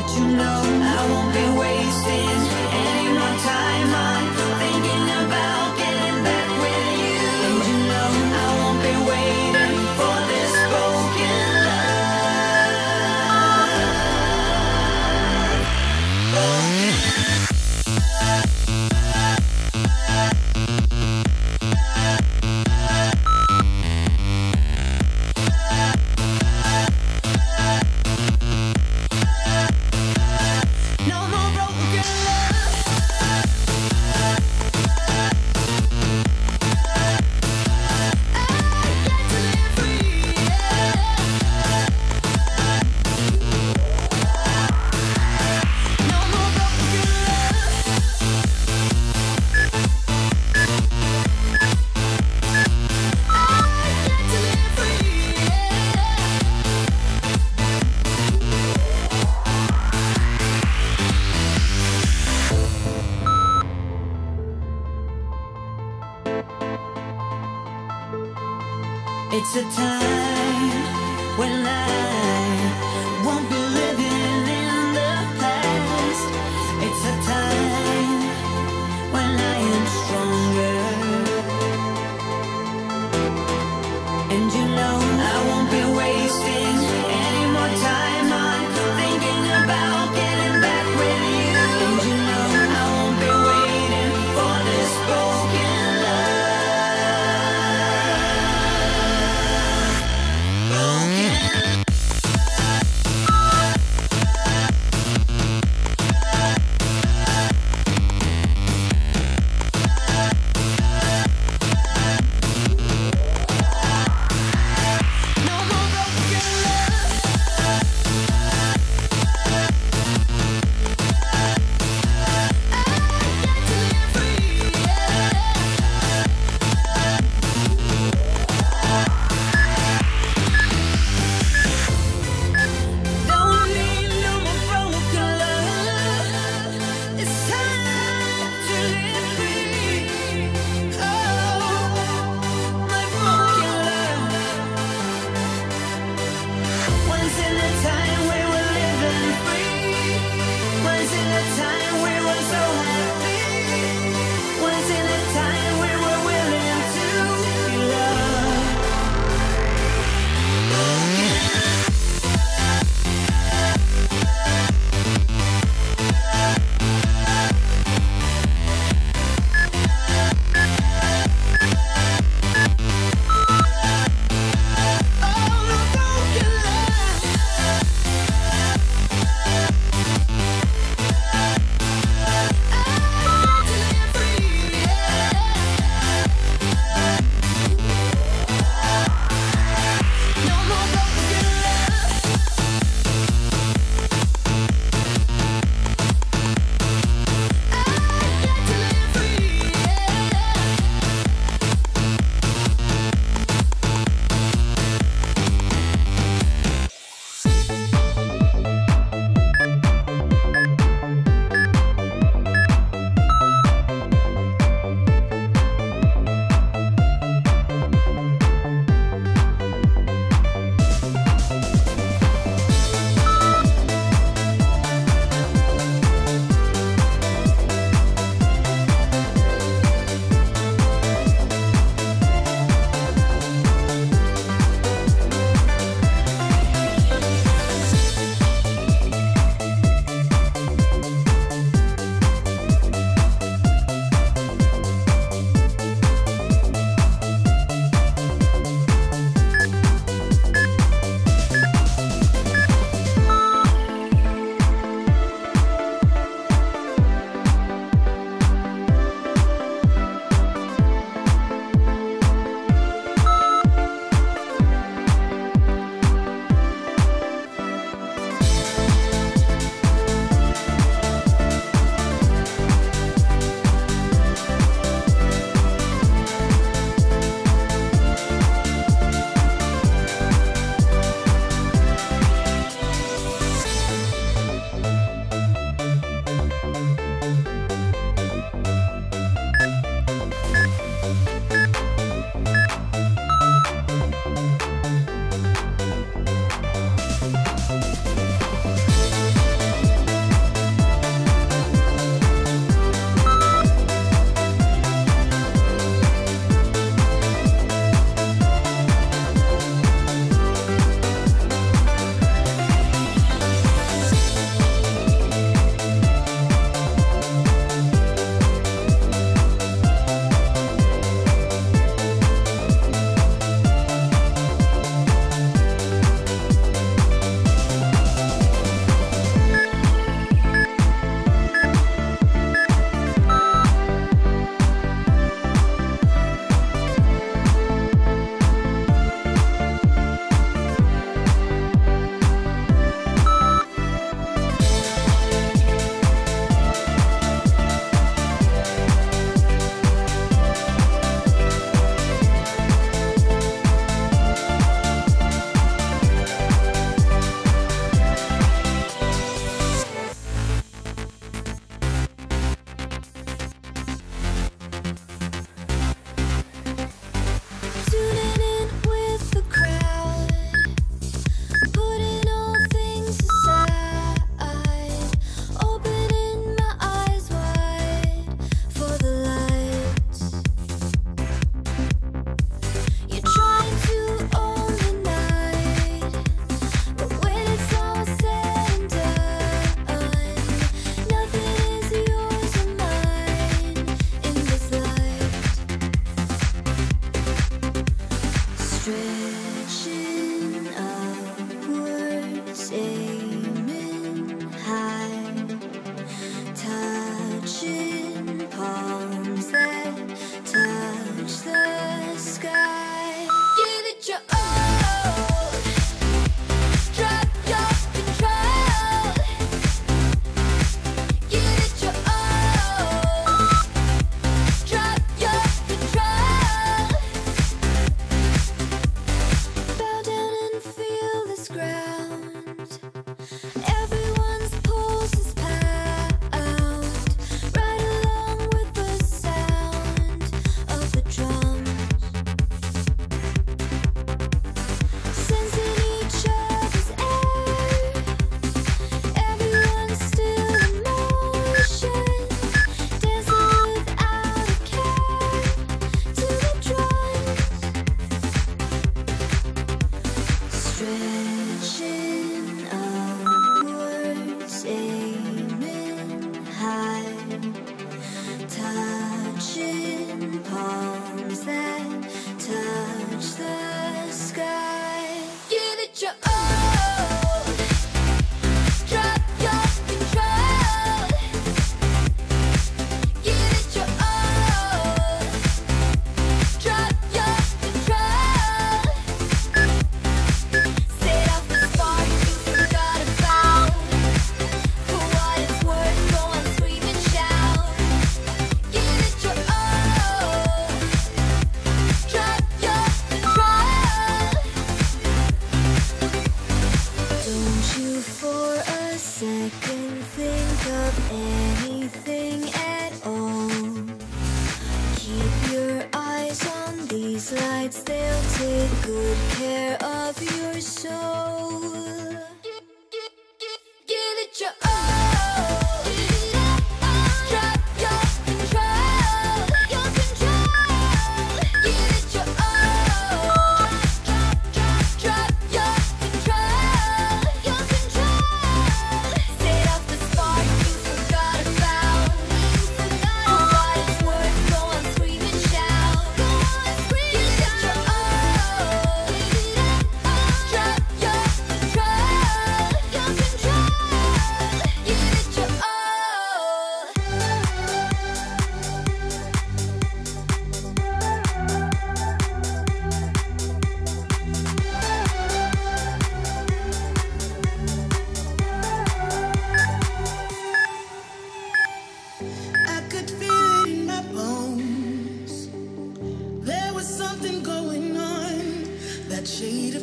But you know I won't be wasting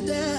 down.